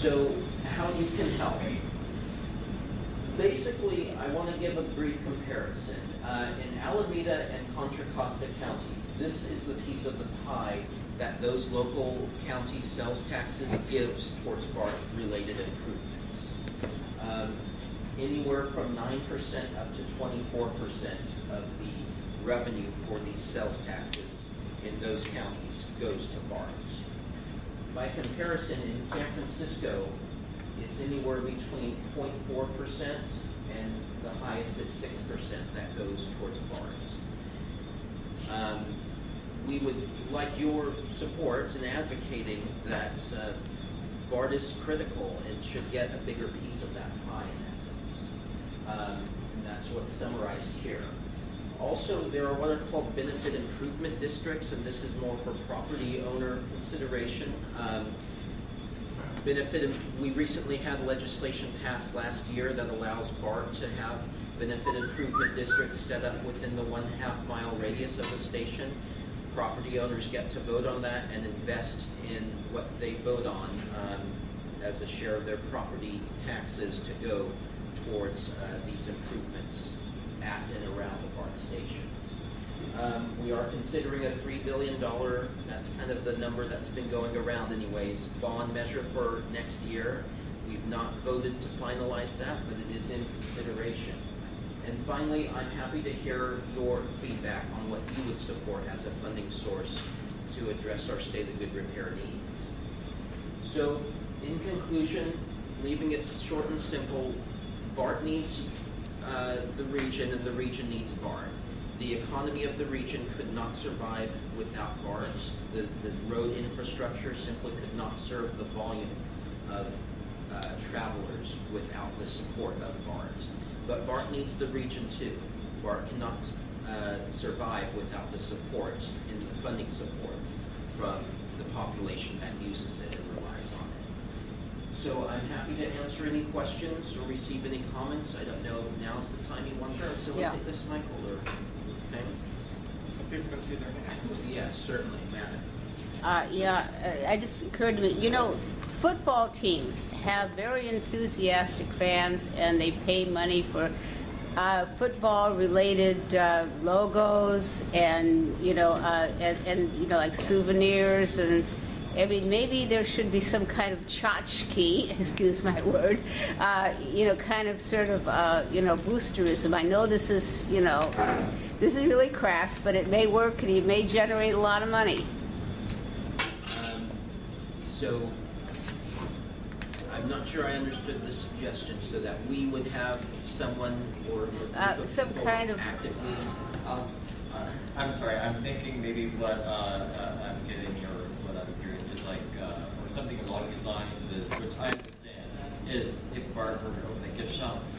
So how you can help? Basically, I want to give a brief comparison. Uh, in Alameda and Contra Costa counties, this is the piece of the pie that those local county sales taxes gives towards BART-related improvements. Um, anywhere from 9% up to 24% of the revenue for these sales taxes in those counties goes to BART. By comparison, in San Francisco, it's anywhere between 0.4% and the highest is 6% that goes towards BART. Um, we would like your support in advocating that uh, BART is critical and should get a bigger piece of that pie in essence. Um, and that's what's summarized here. Also, there are what are called benefit improvement districts, and this is more for property owner consideration. Um, benefit, we recently had legislation passed last year that allows BART to have benefit improvement districts set up within the one half mile radius of the station. Property owners get to vote on that and invest in what they vote on um, as a share of their property taxes to go towards uh, these improvements at and around the BART stations. Um, we are considering a $3 billion, that's kind of the number that's been going around anyways, bond measure for next year. We've not voted to finalize that, but it is in consideration. And finally, I'm happy to hear your feedback on what you would support as a funding source to address our state of good repair needs. So, in conclusion, leaving it short and simple, BART needs uh, the region and the region needs BART. The economy of the region could not survive without BART. The, the road infrastructure simply could not serve the volume of uh, travelers without the support of BART. But BART needs the region too. BART cannot uh, survive without the support and the funding support from the population that uses it and relies on it. So I'm happy to answer any questions or receive any comments. I don't know if now's the time you want to facilitate Yeah. this, Michael, or, okay? So people can see their hands. Yes, certainly, Madam. Uh, yeah, uh, I just occurred to me, you know, football teams have very enthusiastic fans and they pay money for uh, football related uh, logos and, you know, uh, and, and, you know, like souvenirs and, I mean, maybe there should be some kind of tchotchke, excuse my word, uh, you know, kind of sort of, uh, you know, boosterism. I know this is, you know, this is really crass, but it may work and it may generate a lot of money. Um, So, I'm not sure I understood the suggestion, so that we would have someone or Uh, some kind of- actively, Um, uh, I'm sorry, I'm thinking maybe what uh, uh, I'm getting or what I'm hearing is like, uh, or something along these lines is, which I understand, is if Bart were to open a gift shop.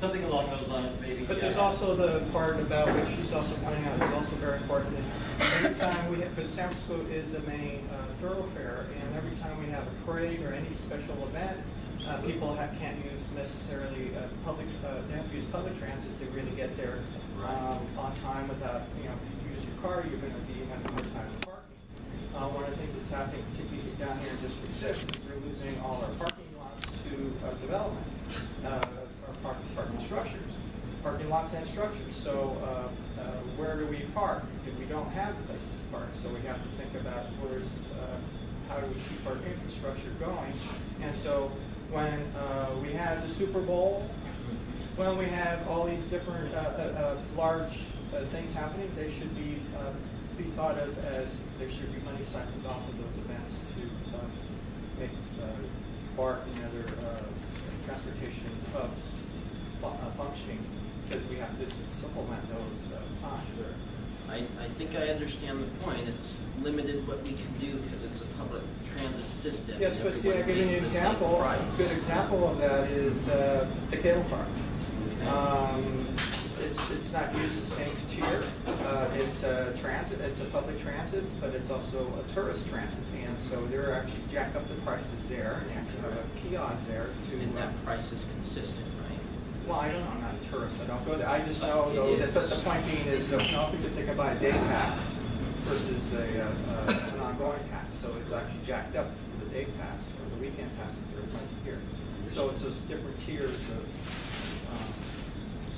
Something along those lines, maybe. But there's also the part about, which she's also pointing out, is also very important, is every time we, because San Francisco is a main uh, thoroughfare, and every time we have a parade or any special event, uh, people ha can't use necessarily uh, public, uh, they have to use public transit to really get there um, on time without, you know, if you use your car, you're gonna be having more time for parking. Uh, one of the things that's happening, particularly down here in District Six, is we're losing all our parking lots to uh, development, uh, or park, parking structures, parking lots and structures. So, uh, uh, where do we park if we don't have places to park? So we have to think about where's, how do we keep our infrastructure going? And so, when uh, we had the Super Bowl, when we have all these different uh, uh, large things happening, they should be be thought of as there should be money cycled off of those events to uh, make uh, BART and other uh, transportation hubs uh, functioning because we have to supplement those uh, times. I, I think I understand the point. It's limited what we can do because it's a public transit system. Yes, but see, I give you an pays the same example. A good example of that is uh, the cable car. Okay. Um, it's, not used the same tier. Uh, it's a transit, it's a public transit, but it's also a tourist transit. And so they're actually jack up the prices there and actually have a kiosk there to. And uh, that price is consistent, right? Well, I don't know, I'm not a tourist, I don't go there. I just know though, that the, is. point being is, uh, you know, because they can buy a day pass versus a, uh, uh, an ongoing pass, so it's actually jacked up for the day pass or the weekend pass if renting here. So it's those different tiers of, um,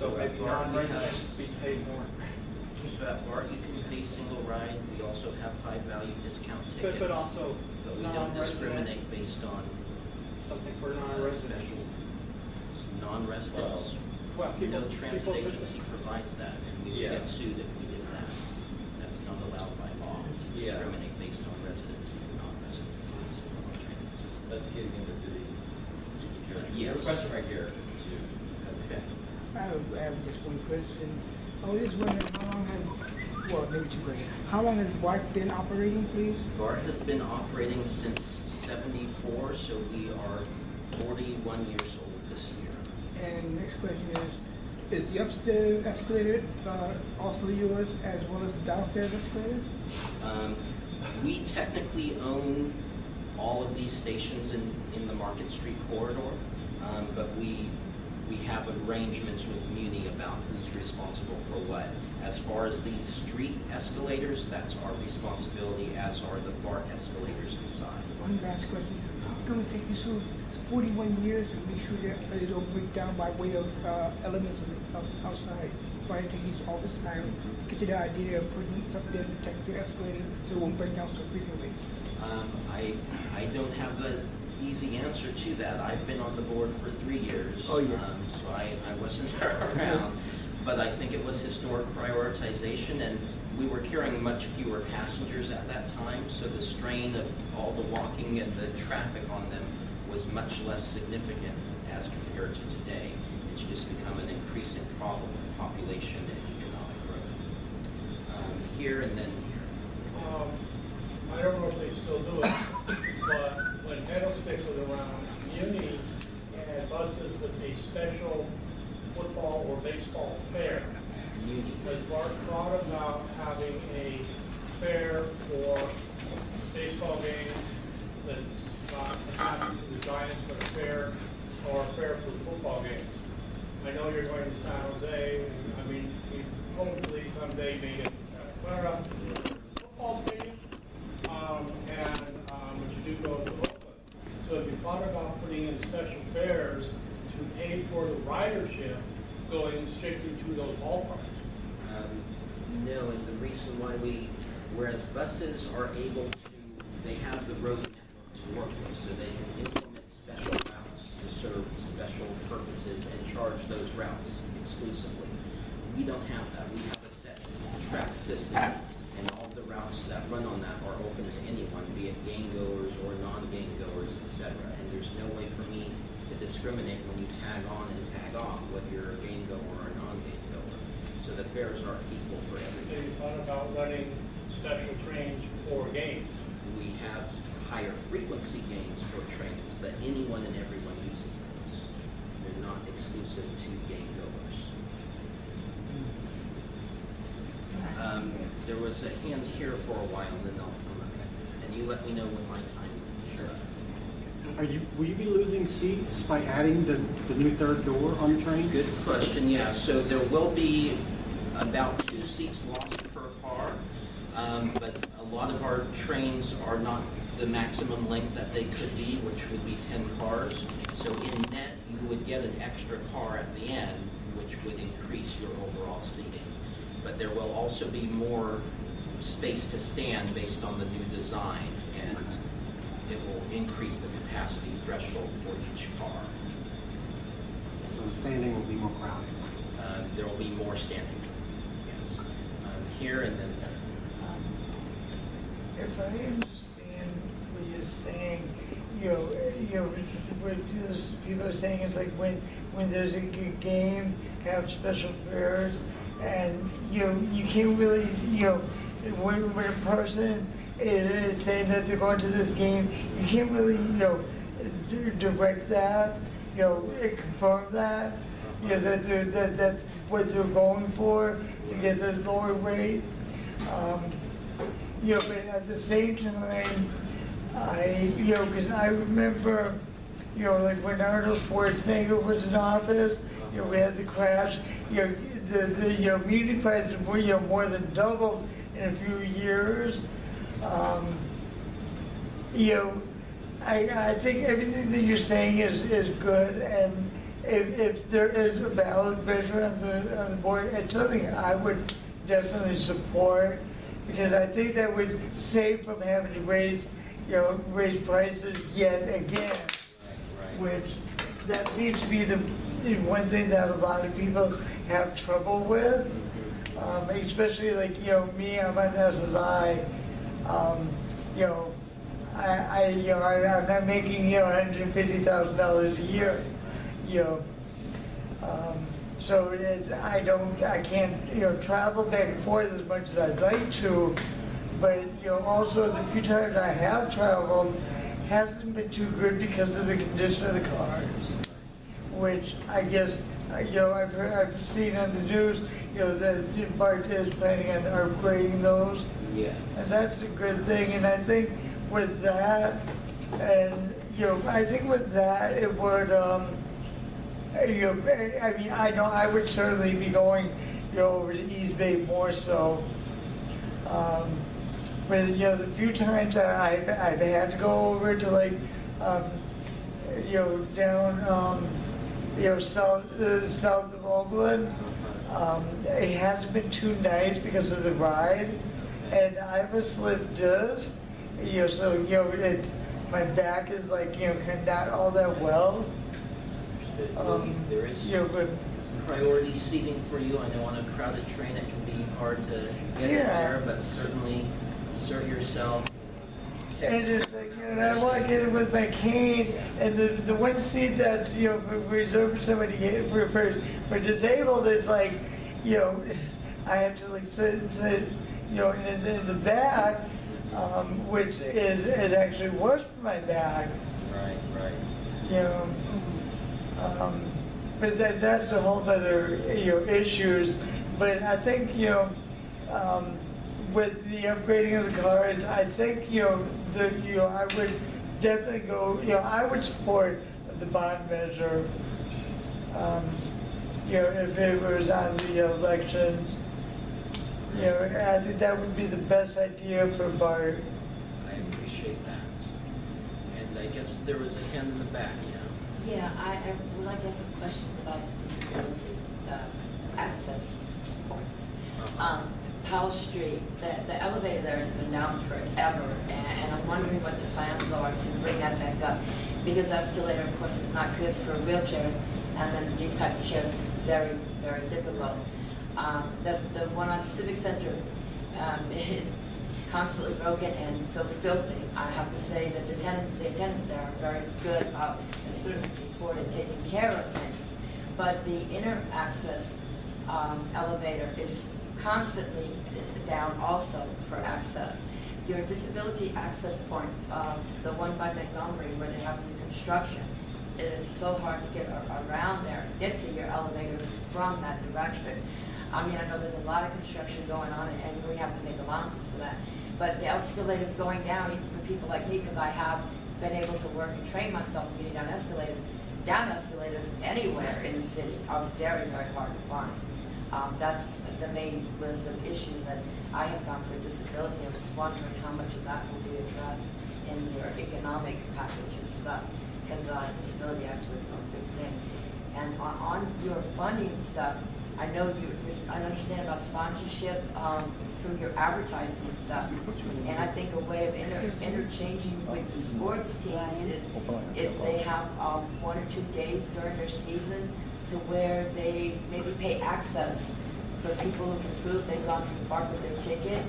so maybe Bart, we non-residents be paid more. So at BART, you can pay single ride, we also have high-value discount tickets. But, but also But we don't non-resident, discriminate based on something for non-residents. special non-residents. Well, people, No transit people visit. agency provides that, and we would Yeah. get sued if we did that. That's not allowed by law to Yeah. discriminate based on residency and non-residency in the public transit system. That's getting into the sticky territory. Yes. Your question right here. Okay. I have, just one question. I was just wondering, how long has, well, maybe two questions. How long has BART been operating, please? BART has been operating since seventy-four, so we are forty-one years old this year. And next question is, is the upstairs escalator uh, also yours as well as the downstairs escalator? Um, We technically own all of these stations in, in the Market Street corridor, um, but we, we have arrangements with Muni about who's responsible for what. As far as these street escalators, that's our responsibility, as are the BART escalators inside. One last question. How come it take you so forty-one years to make sure that they don't break down by way of uh, elements of of outside? Take you all this time get to the idea of putting something there to protect your escalator so it won't break down so frequently? Um, I, I don't have the easy answer to that. I've been on the board for three years. Oh, yeah. um, So I, I wasn't around, but I think it was historic prioritization, and we were carrying much fewer passengers at that time, so the strain of all the walking and the traffic on them was much less significant as compared to today. It's just become an increasing problem with population and economic growth. Um, Here and then here. Um, I don't know if they still do it, but when Candlestick was around, Muni had buses with a special football or baseball fare. Muni. Because Bart thought about having a fare for baseball games that's not attached to the Giants, but a fare, or a fare for football games. I know you're going to San Jose, and I mean, we hopefully someday may get to Santa Clara football stadium, um, and, um, but you do go to Oakland. So if you thought about putting in special fares to pay for the ridership going strictly to those ballparks? Um, No, and the reason why we, whereas buses are able to, they have the road network to work with, so they can implement special routes to serve special purposes and charge those routes exclusively. We don't have that. We have there's no way for me to discriminate when you tag on and tag off, whether you're a game goer or a non-game goer. So the fares are equal for Have everybody. you thought about running special trains for games? We have higher frequency games for trains, but anyone and everyone uses those. They're not exclusive to game goers. Um, There was a hand here for a while, and then I'll come up. And you let me know when my time is up. Are you, will you be losing seats by adding the, the new third door on the train? Good question, yeah. So there will be about two seats lost per car, um, but a lot of our trains are not the maximum length that they could be, which would be 10 cars. So in net, you would get an extra car at the end, which would increase your overall seating. But there will also be more space to stand based on the new design, and it will increase the capacity threshold for each car. So the standing will be more crowded. Uh, There will be more standing, yes. Um, Here and then there. If I understand what you're saying, you know, you know, what people are saying is like when, when there's a good game, have special fares, and, you know, you can't really, you know, when, when a person is, is saying that they're going to this game, you can't really, you know, direct that, you know, confirm that, you know, that they're, that, that what they're going for to get the lower rate. Um, you know, but at the same time, I, you know, because I remember, you know, like when Arnold Schwarzenegger was in office, you know, we had the crash, you know, the, the, you know, community prices were, you know, more than doubled in a few years. Um, you know, I, I think everything that you're saying is, is good, and if, if there is a valid measure on the, on the board, it's something I would definitely support, because I think that would save from having to raise, you know, raise prices yet again, which, that seems to be the, one thing that a lot of people have trouble with, um, especially like, you know, me, I'm on SSI, um, you know, I, I, you know, I, I'm not making, you know, hundred and fifty thousand dollars a year, you know. Um, So it's, I don't, I can't, you know, travel back and forth as much as I'd like to, but, you know, also the few times I have traveled, hasn't been too good because of the condition of the cars which I guess, you know, I've I've seen on the news, you know, that BART is planning on upgrading those, Yeah. and that's a good thing, and I think with that, and, you know, I think with that, it would, um, you know, I mean, I know I would certainly be going, you know, over to East Bay more so. Um, But, you know, the few times I've, I've had to go over to like, um, you know, down, um, you know, south, uh, south of Oakland, um, it hasn't been too nice because of the ride. And I have a slip disc, you know, so, you know, it's, my back is like, you know, kind of not all that well. Um, There is You know, but priority seating for you. I know on a crowded train it can be hard to get in Yeah. there, but certainly assert yourself. And it's like, you know, I walk in with my cane, and the, the one seat that's, you know, reserved for somebody, for, for, for disabled is like, you know, I have to like sit, and sit, you know, in, in the back, um, which is, is actually worse for my back, Right, right. you know. Um, But that, that's a whole other, you know, issues, but I think, you know, um, with the upgrading of the cars, I think, you know, the, you know, I would definitely go, you know, I would support the bond measure. Um, You know, if it was on the elections, you know, I think that would be the best idea for Bart. I appreciate that. And I guess there was a hand in the back, yeah. Yeah, I, I would like to ask some questions about the disability, uh, access points. Uh-huh. Um, Powell Street, the, the elevator there has been down forever, and, and I'm wondering what the plans are to bring that back up. Because escalator, of course, is not good for wheelchairs, and then these type of chairs, it's very, very difficult. Um, the, the one on Civic Center, um, is constantly broken and so filthy. I have to say that the tenants, the tenants there are very good about, soon as it's reported, taking care of things. But the inner access um, elevator is constantly down also for access. Your disability access points, uh, the one by Montgomery where they have the construction, it is so hard to get around there, get to your elevator from that direction. I mean, I know there's a lot of construction going on, and we have to make allowances for that. But the escalators going down, even for people like me, because I have been able to work and train myself in getting down escalators, down escalators anywhere in the city are very, very hard to find. Um, that's the main list of issues that I have found for disability. I was wondering how much of that will be addressed in your economic package and stuff, because uh, disability access is a big thing. And on, on your funding stuff, I know you, I understand about sponsorship, um, through your advertising and stuff. And I think a way of inter- interchanging with the sports teams is if they have, um, one or two days during their season to where they maybe pay access for people who can prove they've gone to the park with their ticket.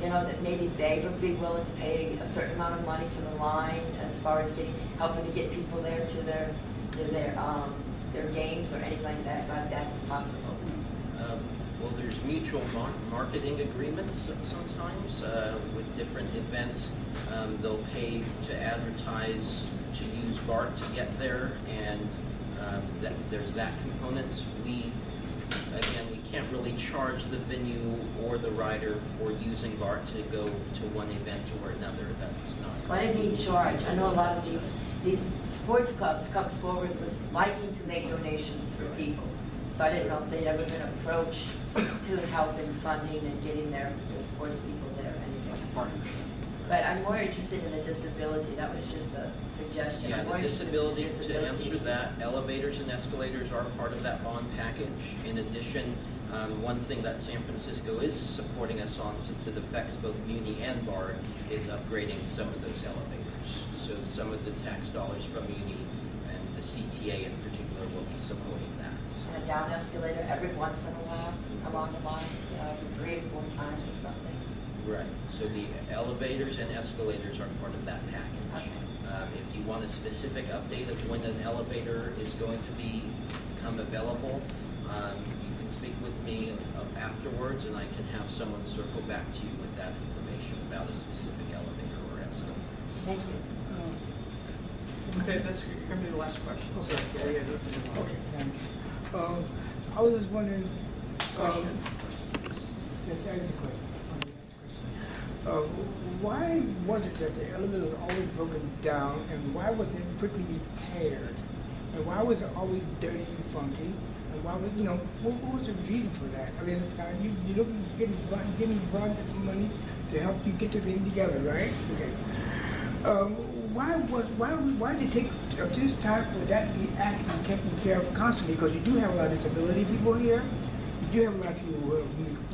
You know, that maybe they would be willing to pay a certain amount of money to the line as far as getting, helping to get people there to their, to their, um, their games or anything like that, like that is possible. Um, Well, there's mutual mar- marketing agreements sometimes uh, with different events. Um, They'll pay to advertise, to use BART to get there, and um, that, there's that component. We, again, we can't really charge the venue or the rider for using BART to go to one event or another. That's not. I didn't mean charge. I know a lot of these, these sports clubs come forward with liking to make donations for people. So I didn't know if they'd ever been approached to help in funding and getting their, their sports people there or anything. But I'm more interested in the disability that was just a suggestion. Yeah, the going to disability, to answer that, elevators and escalators are part of that bond package. In addition, um, one thing that San Francisco is supporting us on, since it affects both Muni and BART, is upgrading some of those elevators. So some of the tax dollars from Muni and the CTA in particular will be supporting that. And a down escalator every once in a while along the line, you know, every three or four times or something. Right, so the elevators and escalators are part of that package. Okay. Um, If you want a specific update of when an elevator is going to be, become available, um, you can speak with me uh, afterwards, and I can have someone circle back to you with that information about a specific elevator or escalator. Thank you. Okay, that's going to be the last question. So, go ahead. Okay, thank you. Um, I was just wondering, um, Question? yes, I have a question. on the question. Uh, why was it that the elevator was always broken down, and why was it quickly repaired? And why was it always dirty and funky? And why was, you know, what, what was the reason for that? I mean, uh, you, you look, getting, getting bond money to help you get the thing together, right? Okay. Um, why was, why, why did it take this time for that to be and taken care of constantly? Because you do have a lot of disability people here. You do have a lot of people who are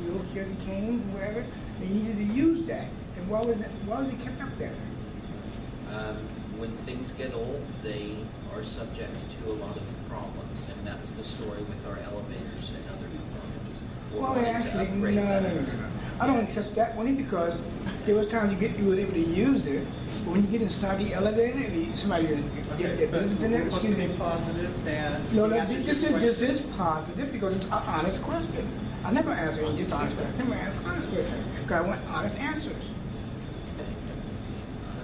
wheelchair and canes, whatever. They needed to use that. And why was that, why was it kept up there? Um, When things get old, they are subject to a lot of problems, and that's the story with our elevators and other components. We're Well, actually, no, no, no, no. I don't accept that only because there was times you get, you were able to use it, when you get inside the elevator, and you- somebody, get Okay, their but business in there, supposed to be me. positive and. No, no, answer this is, this is positive because it's an honest question. I never answer any dishonest questions, I never answer honest questions, because I want honest answers.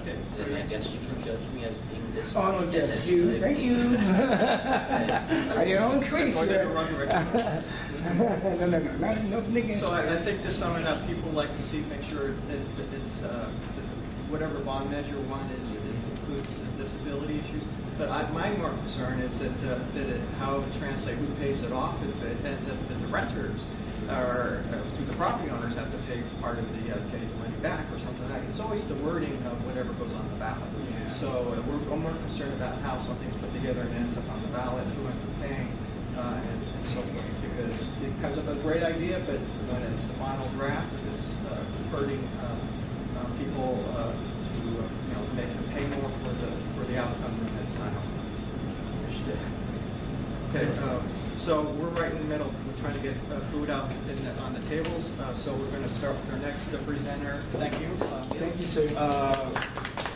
Okay, so Then I guess you can judge me as being Oh, no, dishonest. thank you, thank you. At your own case, Go ahead sir. and run the record. No, no, no, not, no, nigga. So I, I think to sum it up, people like to see, make sure it's, it- that it's, uh, that whatever bond measure one is, it includes disability issues. But I, my more concern is that, uh, that it, how it translate, who pays it off, if it ends up that the renters or, uh, through the property owners have to take part of the, uh, getting the money back or something like that. It's always the wording of whatever goes on the ballot. So uh, we're, I'm more concerned about how something's put together and ends up on the ballot, who ends up paying, uh, and and so forth. Because it comes up a great idea, but when it's the final draft, it's uh, hurting uh, people uh, to, uh, you know, make them pay more for the, for the outcome when it's not. Okay, uh, so we're right in the middle, we're trying to get uh, food out in the- on the tables, uh, so we're going to start with our next uh, presenter. Thank you. Uh, Thank you, sir.